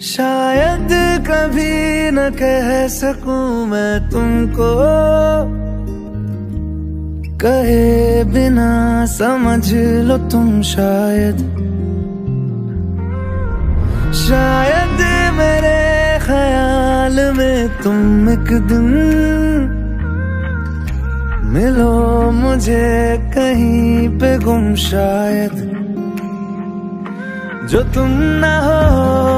शायद कभी न कह सकूँ मैं तुमको। कहे बिना समझ लो तुम शायद। शायद मेरे ख्याल में तुम एक दिन मिलो मुझे कहीं पे गुम शायद। जो तुम ना हो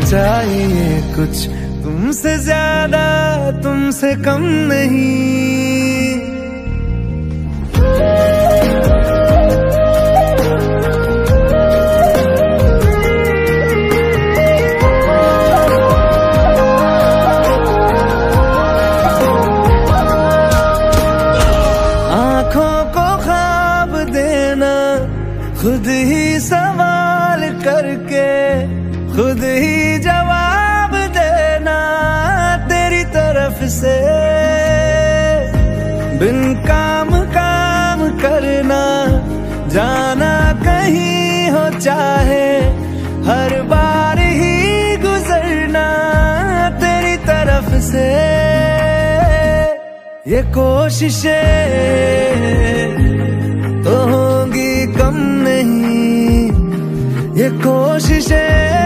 चाहिए कुछ। तुमसे ज़्यादा, तुमसे कम नहीं। आँखों को ख्वाब देना, खुद ही सवाल करके, खुद ही बिन काम काम करना, जाना कहीं हो चाहे, हर बार ही गुजरना तेरी तरफ़ से। ये कोशिशें तो होंगी कम नहीं, ये कोशिशें